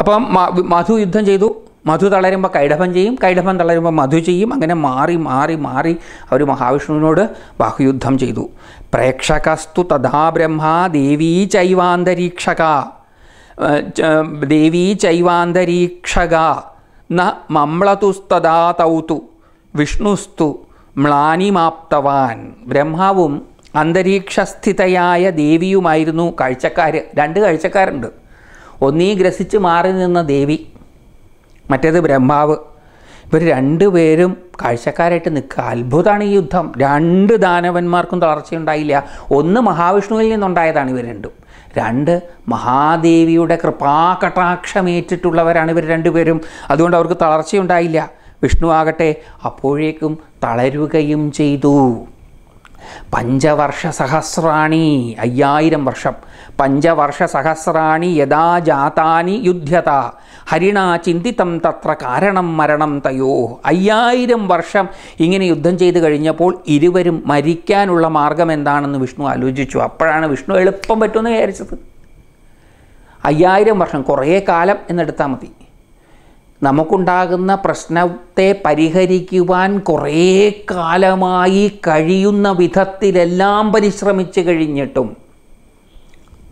അപ്പം മധു യുദ്ധം ചെയ്തു. മധു തളരുമ്പോൾ കൈഡഭം ചെയ്യും. കൈഡഭം തളരുമ്പോൾ മധു ചെയ്യും. അങ്ങനെ മാറി മാറി മാറി അവർ മഹാവിഷ്ണുവിനോട് ബാഹുയുദ്ധം ചെയ്തു. പ്രേക്ഷകസ്തു തഥാ ബ്രഹ്മാ ദേവീ ചൈവാന്തരീക്ഷക. ദേവീ ചൈവാന്തരീക്ഷക. ന മമ്ളതുസ്തദാ തൗതു. വിഷ്ണുസ്തു മ്ലാനിമാപ്തവാൻ. ബ്രഹ്മാവും അന്തരീക്ഷസ്ഥിതയായ ദേവിയുമായിരുന്നു കാഴ്ചക്കാർ രണ്ട് കാഴ്ചക്കാരുണ്ട്. ഒന്നീ ഗ്രസിച്ച് മാറി നിന്ന ദേവി മറ്റേത് ബ്രഹ്മാവ് ഇവർ രണ്ടുപേരും കാഴ്ചക്കാരായിട്ട് നിൽക്കുക. അത്ഭുതമാണ് ഈ യുദ്ധം. രണ്ട് ദാനവന്മാർക്കും തളർച്ചയുണ്ടായില്ല ഒന്ന് മഹാവിഷ്ണുവിൽ നിന്നുണ്ടായതാണ് ഇവർ രണ്ടും. രണ്ട് മഹാദേവിയുടെ കൃപാകടാക്ഷമേറ്റിട്ടുള്ളവരാണ് ഇവർ രണ്ടുപേരും അതുകൊണ്ട് അവർക്ക് തളർച്ചയുണ്ടായില്ല. വിഷ്ണു ആകട്ടെ അപ്പോഴേക്കും തളരുകയും ചെയ്തു. പഞ്ചവർഷ സഹസ്രാണി അയ്യായിരം വർഷം. പഞ്ചവർഷ സഹസ്രാണി യഥാ ജാതാനി യുദ്ധ്യത ഹരിണ ചിന്തിതം തത്ര കാരണം മരണം തയോ. അയ്യായിരം വർഷം ഇങ്ങനെ യുദ്ധം ചെയ്ത് കഴിഞ്ഞപ്പോൾ ഇരുവരും മരിക്കാനുള്ള മാർഗം എന്താണെന്ന് വിഷ്ണു ആലോചിച്ചു. അപ്പോഴാണ് വിഷ്ണു എളുപ്പം പറ്റുമെന്ന് വിചാരിച്ചത്. അയ്യായിരം വർഷം കുറേ കാലം എന്നെടുത്താൽ മതി. നമുക്കുണ്ടാകുന്ന പ്രശ്നത്തെ പരിഹരിക്കുവാൻ കുറേ കാലമായി കഴിയുന്ന വിധത്തിലെല്ലാം പരിശ്രമിച്ചു കഴിഞ്ഞിട്ടും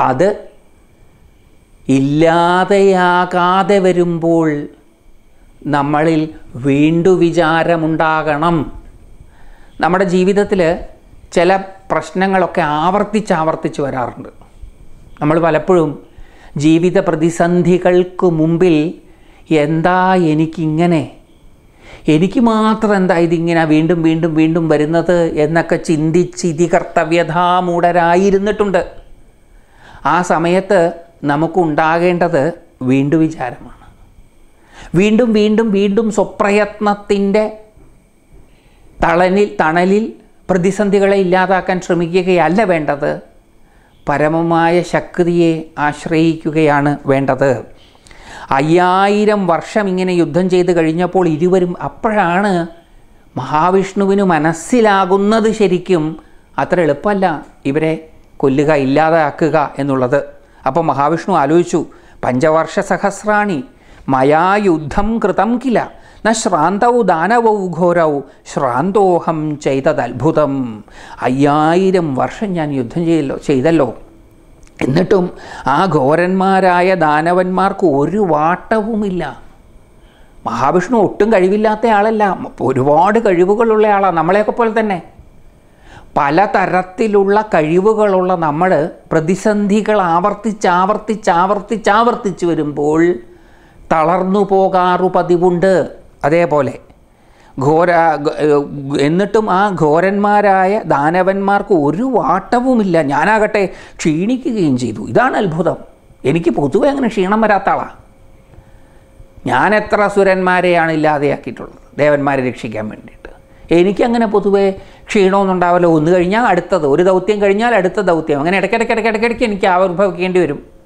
അത് ഇല്ലാതെയാകാതെ വരുമ്പോൾ നമ്മളിൽ വീണ്ടു വിചാരമുണ്ടാകണം. നമ്മുടെ ജീവിതത്തിൽ ചില പ്രശ്നങ്ങളൊക്കെ ആവർത്തിച്ച് ആവർത്തിച്ച് വരാറുണ്ട്. നമ്മൾ പലപ്പോഴും ജീവിത പ്രതിസന്ധികൾക്ക് മുമ്പിൽ എന്താ എനിക്കിങ്ങനെ? എനിക്ക് മാത്രം എന്താ ഇതിങ്ങനെ വീണ്ടും വീണ്ടും വീണ്ടും വരുന്നത് എന്നൊക്കെ ചിന്തിച്ച് ഇതി കർത്തവ്യതാമൂടരായിരുന്നിട്ടുണ്ട് ആ സമയത്ത് നമുക്കുണ്ടാകേണ്ടത് വീണ്ടും വിചാരമാണ്. വീണ്ടും വീണ്ടും വീണ്ടും സ്വപ്രയത്നത്തിന്റെ തളനിൽ തണലിൽ പ്രതിസന്ധികളെ ഇല്ലാതാക്കാൻ ശ്രമിക്കുകയല്ല വേണ്ടത്. പരമമായ ശക്തിയെ ആശ്രയിക്കുകയാണ് വേണ്ടത്. അയ്യായിരം വർഷം ഇങ്ങനെ യുദ്ധം ചെയ്ത് കഴിഞ്ഞപ്പോൾ ഇരുവരും അപ്പോഴാണ് മഹാവിഷ്ണുവിന് മനസ്സിലാകുന്നത് ശരിക്കും അത്ര എളുപ്പമല്ല ഇവരെ കൊല്ലുക ഇല്ലാതാക്കുക എന്നുള്ളത്. അപ്പോൾ മഹാവിഷ്ണു ആലോചിച്ചു പഞ്ചവർഷ സഹസ്രാണി മയാ യുദ്ധം കൃതം കില ന ശ്രാന്തൗ ദാനവൗ ഘോരൗ ശ്രാന്തോഹം ചെയ്തത് അത്ഭുതം അയ്യായിരം വർഷം ഞാൻ യുദ്ധം ചെയ്യല്ലോ ചെയ്തല്ലോ. എന്നിട്ടും ആ ഘോരന്മാരായ ദാനവന്മാർക്ക് ഒരു വാട്ടവുമില്ല. മഹാവിഷ്ണു ഒട്ടും കഴിവില്ലാത്ത ആളല്ല. ഒരുപാട് കഴിവുകളുള്ള ആളാണ് നമ്മളെയൊക്കെ പോലെ തന്നെ. പലതരത്തിലുള്ള കഴിവുകളുള്ള നമ്മൾ പ്രതിസന്ധികൾ ആവർത്തിച്ചാവർത്തിച്ചാവർത്തിച്ചാവർത്തിച്ച് ആവർത്തിച്ച് ആവർത്തിച്ച് ആവർത്തിച്ച് വരുമ്പോൾ തളർന്നു പോകാറു പതിവുണ്ട് അതേപോലെ ഘോര എന്നിട്ടും ആ ഘോരന്മാരായ ദാനവന്മാർക്ക് ഒരു വാട്ടവുമില്ല. ഞാനാകട്ടെ ക്ഷീണിക്കുകയും ചെയ്തു. ഇതാണ് അത്ഭുതം. എനിക്ക് പൊതുവെ അങ്ങനെ ക്ഷീണം വരാത്ത ആളാണ് ഞാൻ എത്ര സുരന്മാരെയാണ് ഇല്ലാതെയാക്കിയിട്ടുള്ളത്. ദേവന്മാരെ രക്ഷിക്കാൻ വേണ്ടിയിട്ട്. എനിക്കങ്ങനെ പൊതുവെ ക്ഷീണമൊന്നും ഉണ്ടാവല്ലോ ഒന്ന് കഴിഞ്ഞാൽ അടുത്തത് ഒരു ദൗത്യം കഴിഞ്ഞാൽ അടുത്ത ദൗത്യം. അങ്ങനെ ഇടയ്ക്കിടയ്ക്ക് ഇടയ്ക്കിടയ്ക്ക് എനിക്ക് ആവിർഭവിക്കേണ്ടി വരും.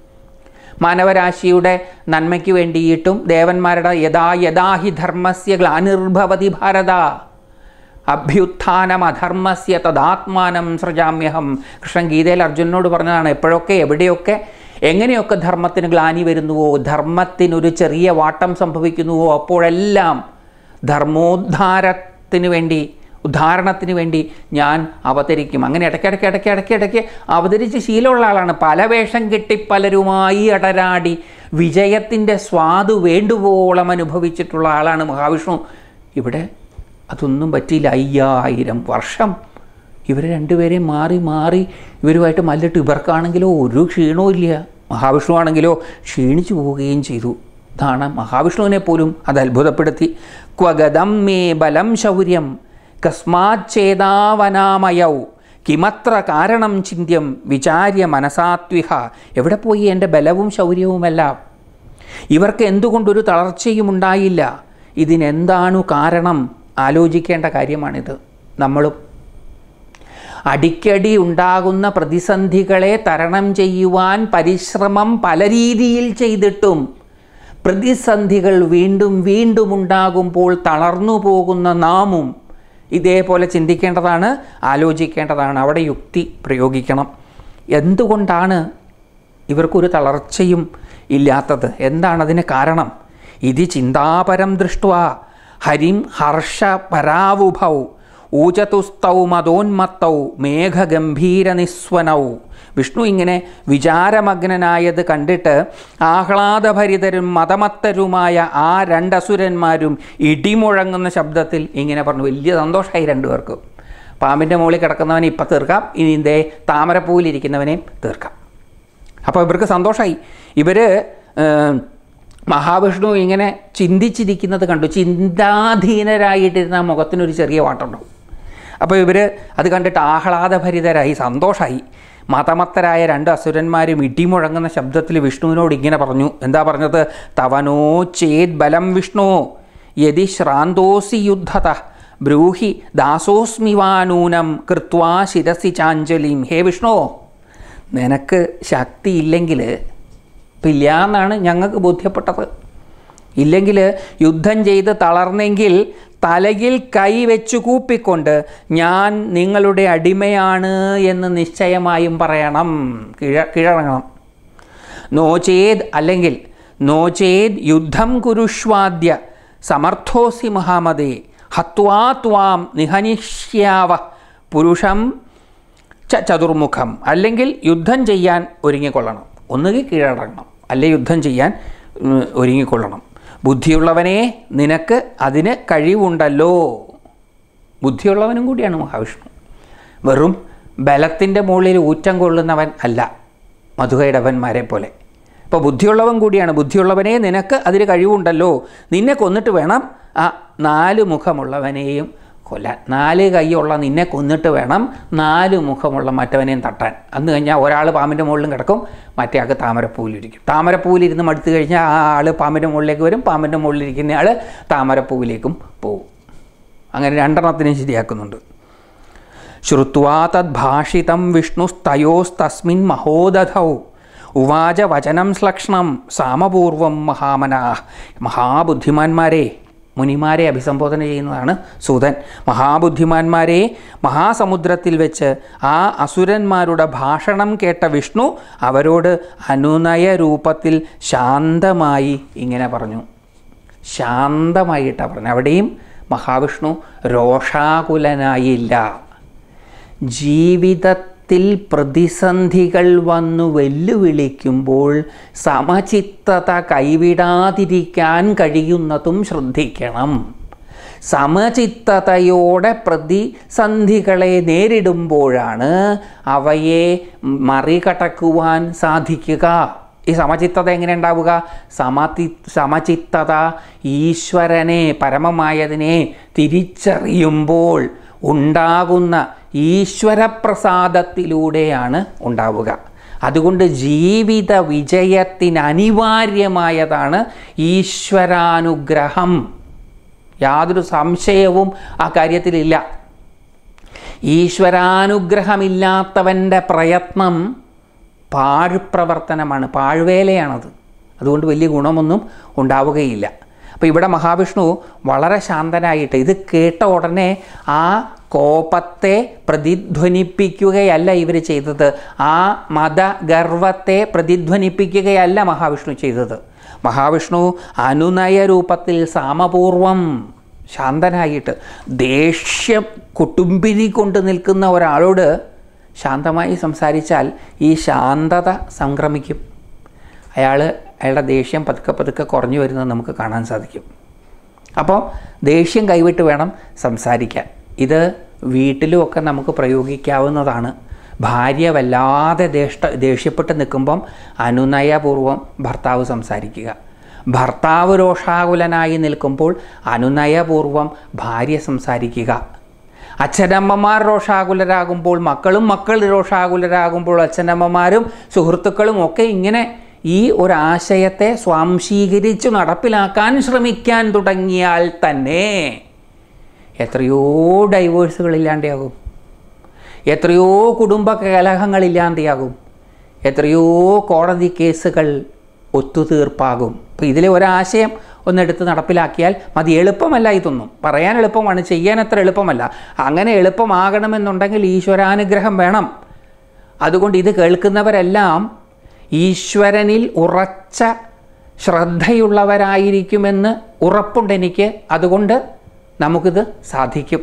മാനവരാശിയുടെ നന്മയ്ക്ക് വേണ്ടിയിട്ടും ദേവന്മാരുടെ യഥാ യഥാഹി ധർമ്മസ്യ ഗ്ലാനിർഭവതി ഭാരത. അഭ്യുത്ഥാനം അധർമ്മസ്യ തദാത്മാനം സൃജാമ്യഹം. കൃഷ്ണൻ ഗീതയിൽ അർജുനോട് പറഞ്ഞതാണ് എപ്പോഴൊക്കെ എവിടെയൊക്കെ എങ്ങനെയൊക്കെ ധർമ്മത്തിന് ഗ്ലാനി വരുന്നുവോ ധർമ്മത്തിനൊരു ചെറിയ വാട്ടം സംഭവിക്കുന്നുവോ അപ്പോഴെല്ലാം ധർമ്മോദ്ധാരത്തിന് വേണ്ടി ഉദ്ധാരണത്തിന് വേണ്ടി ഞാൻ അവതരിക്കും. അങ്ങനെ ഇടയ്ക്കിടയ്ക്ക് ഇടയ്ക്ക് ഇടയ്ക്ക് ഇടയ്ക്ക് അവതരിച്ച് ശീലമുള്ള ആളാണ്. പല വേഷം കെട്ടി പലരുമായി അടരാടി വിജയത്തിന്റെ സ്വാദ് വേണ്ടുവോളം അനുഭവിച്ചിട്ടുള്ള ആളാണ് മഹാവിഷ്ണു. ഇവിടെ അതൊന്നും പറ്റിയില്ല. അയ്യായിരം വർഷം ഇവർ രണ്ടുപേരെയും മാറി മാറി ഇവരുമായിട്ട് മല്ലിട്ട് ഇവർക്കാണെങ്കിലോ ഒരു ക്ഷീണവും ഇല്ല. മഹാവിഷ്ണു ആണെങ്കിലോ ക്ഷീണിച്ചു പോവുകയും ചെയ്തു. ഇതാണ് മഹാവിഷ്ണുവിനെ പോലും അത് അത്ഭുതപ്പെടുത്തി. ക്വഗതം മേ ബലം ശൗര്യം കസ്മാച്ചേതാവനാമയൗ കിമത്ര കാരണം ചിന്ത്യം വിചാര്യ മനസാത്വിഹ. എവിടെ പോയി എന്റെ ബലവും ശൗര്യവുമെല്ലാം? ഇവർക്ക് എന്തുകൊണ്ടൊരു തളർച്ചയും ഉണ്ടായില്ല? ഇതിനെന്താണു കാരണം? ആലോചിക്കേണ്ട കാര്യമാണിത്. നമ്മളും. അടിക്കടി ഉണ്ടാകുന്ന പ്രതിസന്ധികളെ തരണം ചെയ്യുവാൻ പരിശ്രമം പല രീതിയിൽ ചെയ്തിട്ടും പ്രതിസന്ധികൾ വീണ്ടും വീണ്ടും ഉണ്ടാകുമ്പോൾ തളർന്നു പോകുന്ന നാമും ഇതേപോലെ ചിന്തിക്കേണ്ടതാണ് ആലോചിക്കേണ്ടതാണ് അവിടെ യുക്തി പ്രയോഗിക്കണം. എന്തുകൊണ്ടാണ് ഇവർക്കൊരു തളർച്ചയും ഇല്ലാത്തത്? എന്താണതിന് കാരണം? ഇത് ചിന്താപരം ദൃഷ്ട ഹരിം ഹർഷ പരാവുഭൗ. ഊചതുസ്തൗ മതോന്മത്തൗ മേഘഗംഭീര നിസ്വനൗ വിഷ്ണു ഇങ്ങനെ വിചാരമഗ്നനായത് കണ്ടിട്ട് ആഹ്ലാദഭരിതരും മതമത്തരുമായ ആ രണ്ടസുരന്മാരും ഇടിമുഴങ്ങുന്ന ശബ്ദത്തിൽ ഇങ്ങനെ പറഞ്ഞു. വലിയ സന്തോഷമായി രണ്ടുപേർക്കും. പാമ്പിന്റെ മുകളിൽ കിടക്കുന്നവനെ ഇപ്പം തീർക്കാം. ഇനി ഇതേ താമരപ്പൂവിലിരിക്കുന്നവനെയും തീർക്കാം. അപ്പോൾ ഇവർക്ക് സന്തോഷമായി ഇവർ മഹാവിഷ്ണു ഇങ്ങനെ ചിന്തിച്ചിരിക്കുന്നത് കണ്ടു. ചിന്താധീനരായിട്ടിരുന്ന മുഖത്തിനൊരു ചെറിയ വാട്ടുണ്ടാവും അപ്പോൾ ഇവർ അത് കണ്ടിട്ട് ആഹ്ലാദഭരിതരായി സന്തോഷമായി മതമത്തരായ രണ്ട് അസുരന്മാരും ഇടിമുഴങ്ങുന്ന ശബ്ദത്തിൽ വിഷ്ണുവിനോട് ഇങ്ങനെ പറഞ്ഞു. എന്താ പറഞ്ഞത്? തവനോ ചേത് ബലം വിഷ്ണു യതി ശ്രാന്തോസി യുദ്ധത ബ്രൂഹി ദാസോസ്മിവാനൂനം കൃത്വാ ശിരസി ചാഞ്ചലിം ഹേ വിഷ്ണു നിനക്ക് ശക്തിയില്ലെങ്കിൽ ഇല്ല എന്നാണ് ഞങ്ങൾക്ക് ബോധ്യപ്പെട്ടത്. ഇല്ലെങ്കിൽ യുദ്ധം ചെയ്ത് തളർന്നെങ്കിൽ തലയിൽ കൈ വെച്ചു കൂപ്പിക്കൊണ്ട് ഞാൻ നിങ്ങളുടെ അടിമയാണ് എന്ന് നിശ്ചയമായും പറയണം. കിഴ കിഴങ്ങണം നോചേത് അല്ലെങ്കിൽ നോചേത് യുദ്ധം കുരുഷ്വാദ്യ സമർത്ഥോസി മഹാമതേ ഹത്വാ ത്വാം നിഹനിഷ്യാവ പുരുഷം ച ചതുർമുഖം അല്ലെങ്കിൽ യുദ്ധം ചെയ്യാൻ ഒരുങ്ങിക്കൊള്ളണം. ഒന്നുകിൽ കീഴടങ്ങണം. അല്ലെ യുദ്ധം ചെയ്യാൻ ഒരുങ്ങിക്കൊള്ളണം. ബുദ്ധിയുള്ളവനെ നിനക്ക് അതിന് കഴിവുണ്ടല്ലോ. ബുദ്ധിയുള്ളവനും കൂടിയാണ് മഹാവിഷ്ണു. വെറും ബലത്തിന്റെ മുകളിൽ ഊറ്റം കൊള്ളുന്നവൻ അല്ല മധുകൈടവന്മാരെ പോലെ. ഇപ്പോൾ ബുദ്ധിയുള്ളവൻ കൂടിയാണ്. ബുദ്ധിയുള്ളവനെ നിനക്ക് അതിന് കഴിവുണ്ടല്ലോ. നിന്നെ കൊന്നിട്ട് വേണം ആ നാല് മുഖമുള്ളവനെയും കൊല്ലാൻ നാല് കൈയുള്ള നിന്നെ കൊന്നിട്ട് വേണം നാല് മുഖമുള്ള മറ്റവനെയും തട്ടാൻ. അന്ന് കഴിഞ്ഞാൽ ഒരാൾ പാമ്പിന്റെ മുകളിലും കിടക്കും മറ്റേ ആൾക്ക് താമരപ്പൂവിലിരിക്കും. താമരപ്പൂവിലിരുന്ന് മടുത്തു കഴിഞ്ഞാൽ ആ ആൾ പാമ്പിന്റെ മുകളിലേക്ക് വരും പാമ്പിന്റെ മുകളിലിരിക്കുന്ന ആൾ താമരപ്പൂവിലേക്കും പോകും അങ്ങനെ രണ്ടെണ്ണത്തിനും ശരിയാക്കുന്നുണ്ട്. ശ്രുത്വാ തദ്ഭാഷിതം വിഷ്ണുസ്തയോസ്തസ്മിൻ മഹോദധൗ. ഉവാച വചനം ശ്ലക്ഷണം സാമപൂർവം മഹാമനാ. മഹാബുദ്ധിമാന്മാരെ മുനിമാരെ അഭിസംബോധന ചെയ്യുന്നതാണ് സൂതൻ. മഹാബുദ്ധിമാന്മാരെ മഹാസമുദ്രത്തിൽ വെച്ച് ആ അസുരന്മാരുടെ ഭാഷണം കേട്ട വിഷ്ണു അവരോട് അനുനയ രൂപത്തിൽ ശാന്തമായി ഇങ്ങനെ പറഞ്ഞു. ശാന്തമായിട്ടാണ് പറഞ്ഞു അവിടെയും മഹാവിഷ്ണു രോഷാകുലനായില്ല. ജീവിതത്തിൽ പ്രതിസന്ധികൾ വന്നു വെല്ലുവിളിക്കുമ്പോൾ സമചിത്തത കൈവിടാതിരിക്കാൻ കഴിയുന്നതും ശ്രദ്ധിക്കണം. സമചിത്തതയോടെ പ്രതിസന്ധികളെ നേരിടുമ്പോഴാണ് അവയെ മറികടക്കുവാൻ സാധിക്കുക. ഈ സമചിത്തത എങ്ങനെ ഉണ്ടാവുക? സമതി സമചിത്തത ഈശ്വരനെ പരമമായതിനെ തിരിച്ചറിയുമ്പോൾ ഉണ്ടാകുന്ന ഈശ്വരപ്രസാദത്തിലൂടെയാണ് ഉണ്ടാവുക. അതുകൊണ്ട് ജീവിത വിജയത്തിന് അനിവാര്യമായതാണ് ഈശ്വരാനുഗ്രഹം. യാതൊരു സംശയവും ആ കാര്യത്തിലില്ല. ഈശ്വരാനുഗ്രഹമില്ലാത്തവന്റെ പ്രയത്നം പാഴ്പ്രവർത്തനമാണ് പാഴ്വേലയാണത്. അതുകൊണ്ട് വലിയ ഗുണമൊന്നും ഉണ്ടാവുകയില്ല. അപ്പോൾ ഇവിടെ മഹാവിഷ്ണു വളരെ ശാന്തനായിട്ട് ഇത് കേട്ട ഉടനെ ആ കോപത്തെ പ്രതിധ്വനിപ്പിക്കുകയല്ല ഇവർ ചെയ്തത്. ആ മതഗർവത്തെ പ്രതിധ്വനിപ്പിക്കുകയല്ല മഹാവിഷ്ണു ചെയ്തത്. മഹാവിഷ്ണു അനുനയ രൂപത്തിൽ സാമപൂർവം ശാന്തനായിട്ട് ദേഷ്യം കുട്ടുംബിരി കൊണ്ട് നിൽക്കുന്ന ഒരാളോട് ശാന്തമായി സംസാരിച്ചാൽ ഈ ശാന്തത സംക്രമിക്കും. അയാൾ അയാളുടെ ദേഷ്യം പതുക്കെ പതുക്കെ കുറഞ്ഞു വരുന്നത് നമുക്ക് കാണാൻ സാധിക്കും. അപ്പോൾ ദേഷ്യം കൈവിട്ട് വേണം സംസാരിക്കാൻ. ഇത് വീട്ടിലുമൊക്കെ നമുക്ക് പ്രയോഗിക്കാവുന്നതാണ്. ഭാര്യ വല്ലാതെ ദേഷ്ട ദേഷ്യപ്പെട്ട് നിൽക്കുമ്പം അനുനയപൂർവം ഭർത്താവ് സംസാരിക്കുക. ഭർത്താവ് രോഷാകുലനായി നിൽക്കുമ്പോൾ അനുനയപൂർവം ഭാര്യ സംസാരിക്കുക. അച്ഛനമ്മമാർ രോഷാകുലരാകുമ്പോൾ മക്കളും മക്കൾ രോഷാകുലരാകുമ്പോൾ അച്ഛനമ്മമാരും സുഹൃത്തുക്കളും ഒക്കെ ഇങ്ങനെ ഈ ഒരാശയത്തെ സ്വാംശീകരിച്ചു നടപ്പിലാക്കാൻ ശ്രമിക്കാൻ തുടങ്ങിയാൽ തന്നെ എത്രയോ ഡൈവേഴ്സുകൾ ഇല്ലാണ്ടാകും എത്രയോ കുടുംബ കലഹങ്ങളില്ലാതെയാകും എത്രയോ കോടതി കേസുകൾ ഒത്തുതീർപ്പാകും. അപ്പോൾ ഇതിലെ ഒരാശയം ഒന്നെടുത്ത് നടപ്പിലാക്കിയാൽ മതി. എളുപ്പമല്ല ഇതൊന്നും. പറയാൻ എളുപ്പമാണ് ചെയ്യാൻ അത്ര എളുപ്പമല്ല. അങ്ങനെ എളുപ്പമാകണമെന്നുണ്ടെങ്കിൽ ഈശ്വരാനുഗ്രഹം വേണം. അതുകൊണ്ട് ഇത് കേൾക്കുന്നവരെല്ലാം ഈശ്വരനിൽ ഉറച്ച ശ്രദ്ധയുള്ളവരായിരിക്കുമെന്ന് ഉറപ്പുണ്ട് എനിക്ക് അതുകൊണ്ട് നമുക്കിത് സാധിക്കും.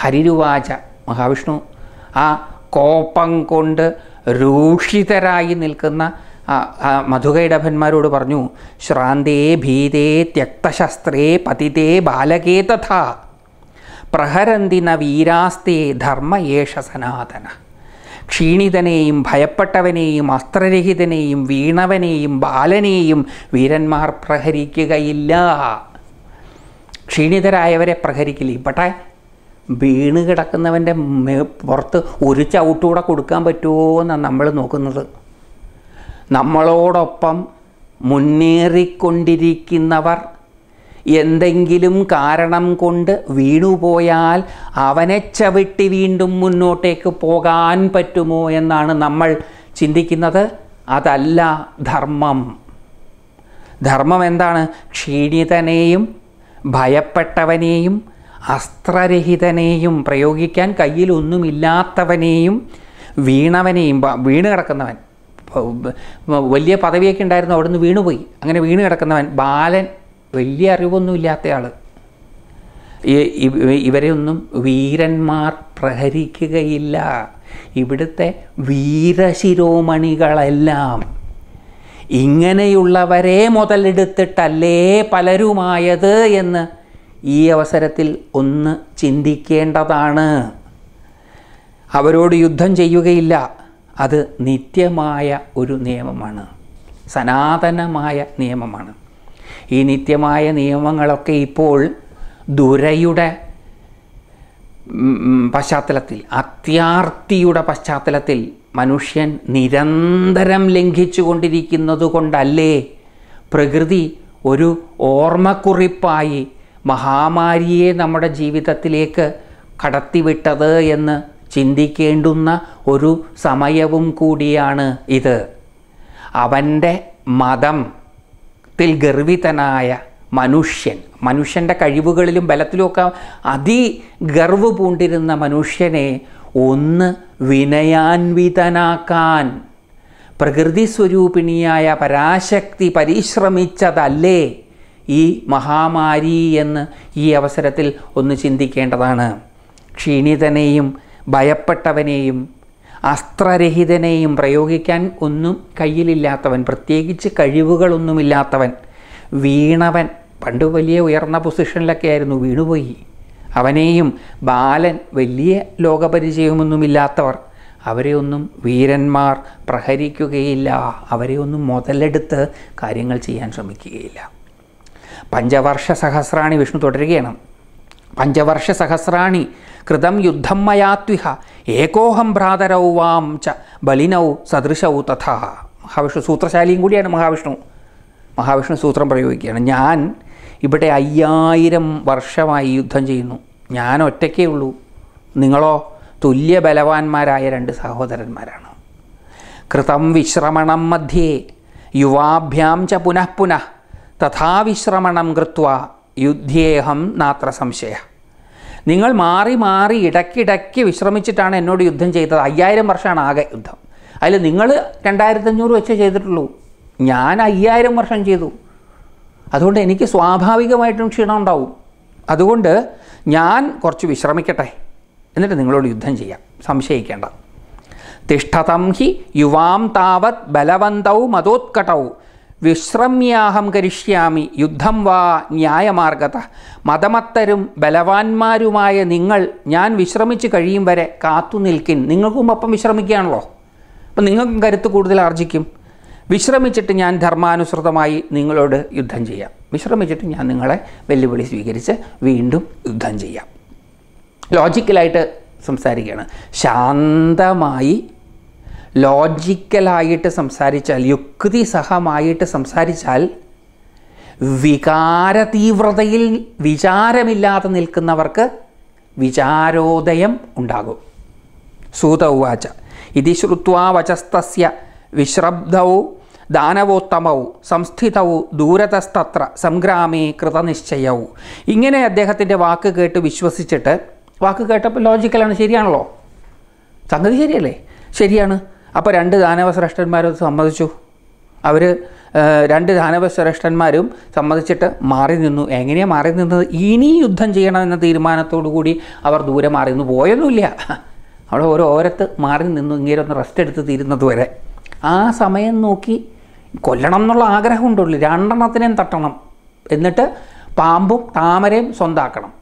ഹരിരുവാച മഹാവിഷ്ണു ആ കോപം കൊണ്ട് രൂഷിതരായി നിൽക്കുന്ന മധുകൈഡഭന്മാരോട് പറഞ്ഞു ശ്രാന്തേ ഭീതേ ത്യക്തശസ്ത്രേ പതിതേ ബാലകേ തഥാ പ്രഹരന്തിന വീരാസ്തേ ധർമ്മ യേഷ സനാതന. ക്ഷീണിതനെയും ഭയപ്പെട്ടവനെയും അസ്ത്രരഹിതനെയും വീണവനെയും ബാലനെയും വീരന്മാർ പ്രഹരിക്കുകയില്ല. ക്ഷീണിതരായവരെ പ്രഹരിക്കില്ല? ഇപ്പട്ടെ വീണ് കിടക്കുന്നവന്റെ പുറത്ത് ഒരു ചവിട്ടുകൂടെ കൊടുക്കാൻ പറ്റുമോ എന്നാണ് നമ്മൾ നോക്കുന്നത്. നമ്മളോടൊപ്പം മുന്നേറിക്കൊണ്ടിരിക്കുന്നവർ എന്തെങ്കിലും കാരണം കൊണ്ട് വീണുപോയാൽ അവനെ ചവിട്ടി വീണ്ടും മുന്നോട്ടേക്ക് പോകാൻ പറ്റുമോ എന്നാണ് നമ്മൾ ചിന്തിക്കുന്നത്. അതല്ല ധർമ്മം. ധർമ്മം എന്താണ്? ക്ഷീണിതനെയും ഭയപ്പെട്ടവനെയും അസ്ത്രരഹിതനെയും പ്രയോഗിക്കാൻ കയ്യിലൊന്നുമില്ലാത്തവനെയും വീണവനെയും വീണ് കിടക്കുന്നവൻ. വലിയ പദവിയൊക്കെ ഉണ്ടായിരുന്നു അവിടുന്ന് വീണുപോയി. അങ്ങനെ വീണ് കിടക്കുന്നവൻ ബാലൻ വലിയ അറിവൊന്നുമില്ലാത്തയാൾ ഇവരെ ഒന്നും വീരന്മാർ പ്രഹരിക്കുകയില്ല. ഇവിടുത്തെ വീരശിരോമണികളെല്ലാം ഇങ്ങനെയുള്ളവരെ മുതലെടുത്തിട്ടല്ലേ പലരുമായത് എന്ന് ഈ അവസരത്തിൽ ഒന്ന് ചിന്തിക്കേണ്ടതാണ്. അവരോട് യുദ്ധം ചെയ്യുകയില്ല. അത് നിത്യമായ ഒരു നിയമമാണ്. സനാതനമായ നിയമമാണ്. ഈ നിത്യമായ നിയമങ്ങളൊക്കെ ഇപ്പോൾ ദുരയുടെ പശ്ചാത്തലത്തിൽ അത്യാർത്തിയുടെ പശ്ചാത്തലത്തിൽ മനുഷ്യൻ നിരന്തരം ലംഘിച്ചു കൊണ്ടിരിക്കുന്നത് കൊണ്ടല്ലേ? പ്രകൃതി ഒരു ഓർമ്മക്കുറിപ്പായി മഹാമാരിയെ നമ്മുടെ ജീവിതത്തിലേക്ക് കടത്തിവിട്ടത് എന്ന് ചിന്തിക്കേണ്ടുന്ന ഒരു സമയവും കൂടിയാണ് ഇത്. അവന്റെ മതത്തിൽ ഗർവിതനായ മനുഷ്യൻ മനുഷ്യന്റെ കഴിവുകളിലും ബലത്തിലുമൊക്കെ അതിഗർവ് പൂണ്ടിരുന്ന മനുഷ്യനെ ഒന്ന് വിനയാൻവിതനാക്കാൻ. പ്രകൃതി സ്വരൂപിണിയായ പരാശക്തി പരിശ്രമിച്ചതല്ലേ ഈ മഹാമാരി എന്ന് ഈ അവസരത്തിൽ ഒന്ന് ചിന്തിക്കേണ്ടതാണ്. ക്ഷീണിതനെയും ഭയപ്പെട്ടവനെയും അസ്ത്രരഹിതനെയും പ്രയോഗിക്കാൻ ഒന്നും കയ്യിലില്ലാത്തവൻ പ്രത്യേകിച്ച് കഴിവുകളൊന്നുമില്ലാത്തവൻ വീണവൻ. പണ്ട് വലിയ ഉയർന്ന പൊസിഷനിലൊക്കെ ആയിരുന്നു വീണുപോയി. അവനെയും ബാലൻ വലിയ ലോകപരിചയമൊന്നുമില്ലാത്തവർ. അവരെ ഒന്നും വീരന്മാർ പ്രഹരിക്കുകയില്ല. അവരെ ഒന്നും മുതലെടുത്ത് കാര്യങ്ങൾ ചെയ്യാൻ ശ്രമിക്കുകയില്ല. പഞ്ചവർഷ സഹസ്രാണി വിഷ്ണു തുടരുകയാണ്. പഞ്ചവർഷ സഹസ്രാണി കൃതം യുദ്ധം മയാത്വിഹ ഏകോഹം ഭ്രാതരൗ വാം ച ബലിനൗ സദൃശൗ തഥാ. മഹാവിഷ്ണു സൂത്രശാലിയും കൂടിയാണ് മഹാവിഷ്ണു. മഹാവിഷ്ണു സൂത്രം പ്രയോഗിക്കുകയാണ്. ഞാൻ ഇവിടെ അയ്യായിരം വർഷമായി യുദ്ധം ചെയ്യുന്നു. ഞാൻ ഒറ്റയ്ക്കേ ഉള്ളൂ. നിങ്ങളോ തുല്യ ബലവാന്മാരായ രണ്ട് സഹോദരന്മാരാണ്. കൃതം വിശ്രമണം മധ്യേ യുവാഭ്യാം ച പുനഃ പുനഃ തഥാ വിശ്രമണം കൃത്വ യുദ്ധേഹം നാത്ര സംശയ. നിങ്ങൾ മാറി മാറി ഇടയ്ക്കിടയ്ക്ക് വിശ്രമിച്ചിട്ടാണ് എന്നോട് യുദ്ധം ചെയ്തത്. അയ്യായിരം വർഷമാണ് ആകെ യുദ്ധം. അതിൽ നിങ്ങൾ രണ്ടായിരത്തഞ്ഞൂറ് വെച്ചേ ചെയ്തിട്ടുള്ളൂ. ഞാൻ അയ്യായിരം വർഷം ചെയ്തു. അതുകൊണ്ട് എനിക്ക് സ്വാഭാവികമായിട്ടും ക്ഷീണം ഉണ്ടാവും. അതുകൊണ്ട് ഞാൻ കുറച്ച് വിശ്രമിക്കട്ടെ. എന്നിട്ട് നിങ്ങളോട് യുദ്ധം ചെയ്യാം. സംശയിക്കേണ്ട. തിഷ്ഠതം ഹി യുവാം താവത് ബലവന്തൗ മതോത്കടൗ. വിശ്രമ്യാഹം കരിഷ്യാമി. യുദ്ധം വാ ന്യായമാർഗത. മതമത്തരും ബലവാന്മാരുമായ നിങ്ങൾ ഞാൻ വിശ്രമിച്ച് കഴിയും വരെ കാത്തു നിൽക്കിൻ. നിങ്ങൾക്കും ഒപ്പം വിശ്രമിക്കുകയാണല്ലോ. അപ്പം നിങ്ങൾക്കും കരുത്ത് കൂടുതൽ ആർജിക്കും. വിശ്രമിച്ചിട്ട് ഞാൻ ധർമാനുസൃതമായി നിങ്ങളോട് യുദ്ധം ചെയ്യാം. വിശ്രമിച്ചിട്ട് ഞാൻ നിങ്ങളെ വെല്ലുവിളി സ്വീകരിച്ച് വീണ്ടും യുദ്ധം ചെയ്യാം. ലോജിക്കലായിട്ട് സംസാരിക്കുകയാണ്. ശാന്തമായി ലോജിക്കലായിട്ട് സംസാരിച്ചാൽ യുക്തി സഹമായിട്ട് സംസാരിച്ചാൽ വികാര തീവ്രതയിൽ വിചാരമില്ലാതെ നിൽക്കുന്നവർക്ക് വിചാരോദയം ഉണ്ടാകും. സൂത ഉവാച. ഇതി ശ്രുത്വാ വചസ്തസ്യ വിശ്രബ്ധൗ ദാനവോത്തമൗ സംസ്ഥിതൗ ദൂരതസ്തത്ര സംഗ്രാമേ കൃതനിശ്ചയൗ. ഇങ്ങനെ അദ്ദേഹത്തിന്റെ വാക്ക് കേട്ട് വിശ്വസിച്ചിട്ട് വാക്ക് കേട്ടപ്പോൾ ലോജിക്കലാണ് ശരിയാണല്ലോ. സംഗതി ശരിയല്ലേ? ശരിയാണ്. അപ്പോൾ രണ്ട് ദാനവശ്രേഷ്ഠന്മാരും സമ്മതിച്ചു. അവർ രണ്ട് ദാനവശ്രേഷ്ഠന്മാരും സമ്മതിച്ചിട്ട് മാറി നിന്നു. എങ്ങനെയാണ് മാറി നിന്നത്? ഇനി യുദ്ധം ചെയ്യണമെന്ന തീരുമാനത്തോടു കൂടി അവർ ദൂരെ മാറി നിന്നു പോയൊന്നുമില്ല. അവിടെ ഓരോ ഓരത്ത് മാറി നിന്നു ഇങ്ങനെ ഒന്ന് റെസ്റ്റ് എടുത്ത് തീരുന്നത് വരെ. ആ സമയം നോക്കി കൊല്ലണം എന്നുള്ള ആഗ്രഹം ആഗ്രഹമുണ്ടുള്ളൂ രണ്ടെണ്ണത്തിനെയും തട്ടണം. എന്നിട്ട് പാമ്പും താമരയും സ്വന്താക്കണം.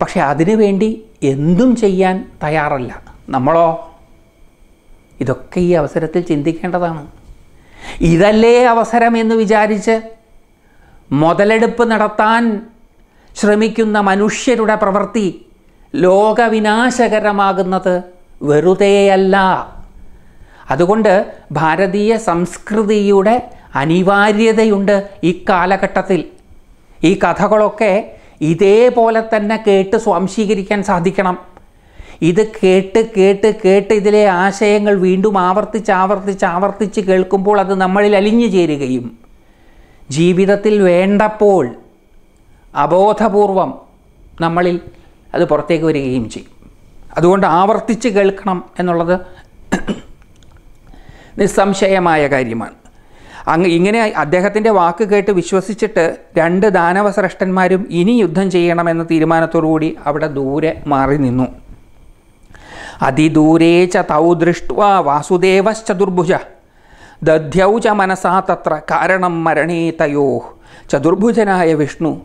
പക്ഷെ അതിനു വേണ്ടി എന്തും ചെയ്യാൻ തയ്യാറല്ല. നമ്മളോ? ഇതൊക്കെ ഈ അവസരത്തിൽ ചിന്തിക്കേണ്ടതാണ്. ഇതല്ലേ അവസരം എന്ന് വിചാരിച്ച് മുതലെടുപ്പ് നടത്താൻ ശ്രമിക്കുന്ന മനുഷ്യരുടെ പ്രവൃത്തി ലോകവിനാശകരമാകുന്നത് വെറുതെയല്ല. അതുകൊണ്ട് ഭാരതീയ സംസ്കൃതിയുടെ അനിവാര്യതയുണ്ട് ഈ കാലഘട്ടത്തിൽ. ഈ കഥകളൊക്കെ ഇതേപോലെ തന്നെ കേട്ട് സ്വാംശീകരിക്കാൻ സാധിക്കണം. ഇത് കേട്ട് കേട്ട് കേട്ട് ഇതിലെ ആശയങ്ങൾ വീണ്ടും ആവർത്തിച്ച് ആവർത്തിച്ച് ആവർത്തിച്ച് കേൾക്കുമ്പോൾ അത് നമ്മളിൽ അലിഞ്ഞു ചേരുകയും ജീവിതത്തിൽ വേണ്ടപ്പോൾ അബോധപൂർവം നമ്മളിൽ അത് പുറത്തേക്ക് വരികയും ചെയ്യും. അതുകൊണ്ട് ആവർത്തിച്ച് കേൾക്കണം എന്നുള്ളത് നിസ്സംശയമായ കാര്യമാണ്. അങ്ങ് ഇങ്ങനെ അദ്ദേഹത്തിന്റെ വാക്ക് കേട്ട് വിശ്വസിച്ചിട്ട് രണ്ട് ദാനവശ്രേഷ്ഠന്മാരും ഇനി യുദ്ധം ചെയ്യണമെന്ന തീരുമാനത്തോടുകൂടി അവിടെ ദൂരെ മാറി നിന്നു. അതിദൂരേ ച തൗ ദൃഷ്ട്വാ വാസുദേവശ്ചതുർഭുജ. ദധ്യൗ ച മനസാ തത്ര കാരണം മരണേ തയോ ചതുർഭുജനായ വിഷ്ണു.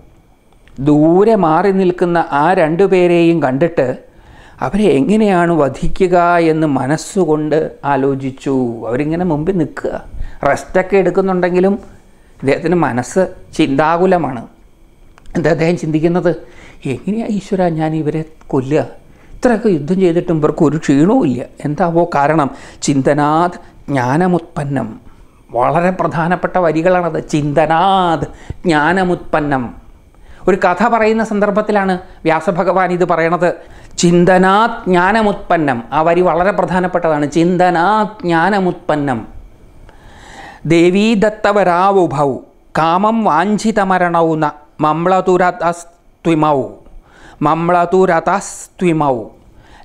ദൂരെ മാറി നിൽക്കുന്ന ആ രണ്ടുപേരെയും കണ്ടിട്ട് അവരെ എങ്ങനെയാണ് വധിക്കുക എന്ന് മനസ്സുകൊണ്ട് ആലോചിച്ചു. അവരിങ്ങനെ മുമ്പിൽ നിൽക്കുക. റെസ്റ്റൊക്കെ എടുക്കുന്നുണ്ടെങ്കിലും ഇദ്ദേഹത്തിന് മനസ്സ് ചിന്താകുലമാണ്. എന്താ അദ്ദേഹം ചിന്തിക്കുന്നത്? എങ്ങനെയാണ് ഈശ്വര ഞാൻ ഇവരെ കൊല്ലുക? ഇത്രയൊക്കെ യുദ്ധം ചെയ്തിട്ടും ഇവർക്ക് ഒരു ക്ഷീണവും ഇല്ല. എന്താവോ കാരണം? ചിന്തനാത് ജ്ഞാനമുത്പന്നം. വളരെ പ്രധാനപ്പെട്ട വരികളാണത്. ചിന്തനാത് ജ്ഞാനമുത്പന്നം. ഒരു കഥ പറയുന്ന സന്ദർഭത്തിലാണ് വ്യാസഭഗവാൻ ഇത് പറയണത്. ചിന്തനാത് ജ്ഞാനമുത്പന്നം ആ വരി വളരെ പ്രധാനപ്പെട്ടതാണ്. ചിന്തനാത് ജ്ഞാനമുത്പന്നം ദേവീദത്തവരാവുഭൗ കാമം വാഞ്ചിതമരണൗ ന മംളതുരതസ്ത്വിമൗ. മംളതുരതസ്ത്വിമൗ.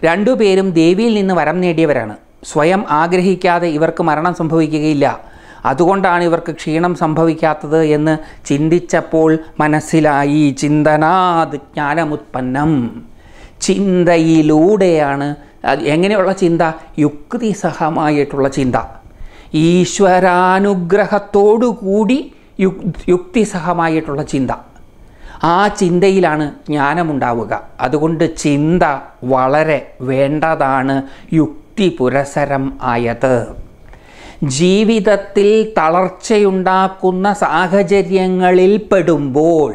രണ്ടുപേരും ദേവിയിൽ നിന്ന് വരം നേടിയവരാണ്. സ്വയം ആഗ്രഹിക്കാതെ ഇവർക്ക് മരണം സംഭവിക്കുകയില്ല. അതുകൊണ്ടാണ് ഇവർക്ക് ക്ഷീണം സംഭവിക്കാത്തത് എന്ന് ചിന്തിച്ചപ്പോൾ മനസ്സിലായി. ചിന്തനാത് ജ്ഞാനമുത്പന്നം ചിന്തയിലൂടെയാണ്. എങ്ങനെയുള്ള ചിന്ത? യുക്തിസഹമായിട്ടുള്ള ചിന്ത. ഈശ്വരാനുഗ്രഹത്തോടുകൂടി യുക് യുക്തിസഹമായിട്ടുള്ള ചിന്ത. ആ ചിന്തയിലാണ് ജ്ഞാനമുണ്ടാവുക. അതുകൊണ്ട് ചിന്ത വളരെ വേണ്ടതാണ്. യുക്തി പുരസരം ആയത്. ജീവിതത്തിൽ തളർച്ചയുണ്ടാക്കുന്ന സാഹചര്യങ്ങളിൽ പെടുമ്പോൾ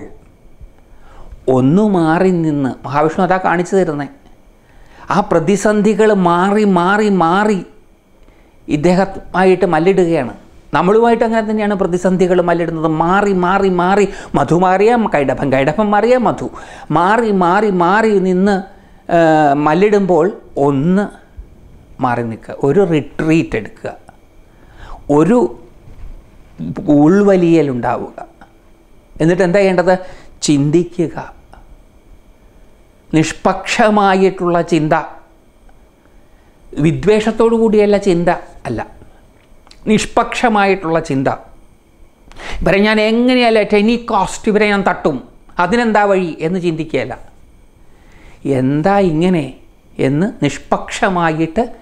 ഒന്നു മാറി നിന്ന് മഹാവിഷ്ണു അതാ കാണിച്ചു തരുന്നത് ആ പ്രതിസന്ധികൾ മാറി മാറി മാറി ഇദ്ദേഹമായിട്ട് മല്ലിടുകയാണ്. നമ്മളുമായിട്ട് അങ്ങനെ തന്നെയാണ് പ്രതിസന്ധികൾ മല്ലിടുന്നത്. മാറി മാറി മാറി മധു മാറിയ കൈഡഭം കൈഡഭം മാറിയ മധു. മാറി മാറി മാറി നിന്ന് മല്ലിടുമ്പോൾ ഒന്ന് മാറി നിൽക്കുക. ഒരു റിട്രീറ്റ് എടുക്കുക. ഒരു ഉൾവലിയൽ ഉണ്ടാവുക. എന്നിട്ട് എന്താ ചെയ്യേണ്ടത്? ചിന്തിക്കുക. നിഷ്പക്ഷമായിട്ടുള്ള ചിന്ത. വിദ്വേഷത്തോടു കൂടിയല്ല ചിന്ത അല്ല. നിഷ്പക്ഷമായിട്ടുള്ള ചിന്ത. ഇവരെ ഞാൻ എങ്ങനെയല്ല എനി കോസ്റ്റ് ഇവരെ ഞാൻ തട്ടും. അതിനെന്താ വഴി എന്ന് ചിന്തിക്കുകയല്ല. എന്താ ഇങ്ങനെ എന്ന് നിഷ്പക്ഷമായിട്ട്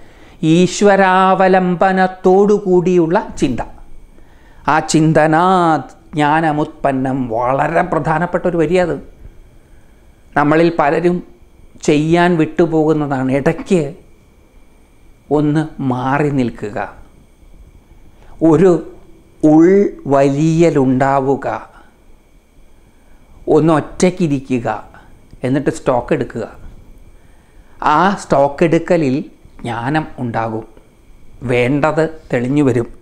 ഈശ്വരാവലംബനത്തോടു കൂടിയുള്ള ചിന്ത. ആ ചിന്തനാ ജ്ഞാനമുത്പന്നം വളരെ പ്രധാനപ്പെട്ട ഒരു വരി അത് നമ്മളിൽ പലരും ചെയ്യാൻ വിട്ടുപോകുന്നതാണ്. ഇടയ്ക്ക് ഒന്ന് മാറി നിൽക്കുക. ഒരു ഉൾവലിയലുണ്ടാവുക ഒന്ന് ഒറ്റയ്ക്കിരിക്കുക എന്നിട്ട് സ്റ്റോക്ക് എടുക്കുക. ആ സ്റ്റോക്ക് എടുക്കലിൽ ജ്ഞാനം ഉണ്ടാകും. വേണ്ടത് തെളിഞ്ഞു വരും.